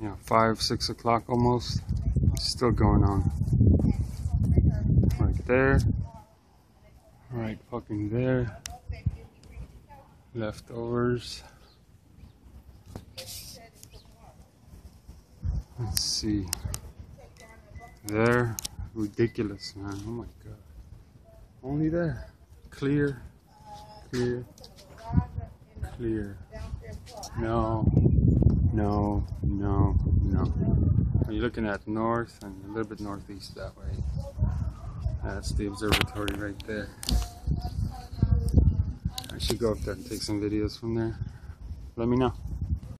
Yeah, five, six o'clock almost. Still going on. Right there. Right fucking there. Leftovers. Let's see. There. Ridiculous, man. Oh my god. Only there. Clear. Clear. Clear. No. No. No. No. You're looking at north and a little bit northeast that way. That's the observatory right there. I should go up there and take some videos from there. Let me know.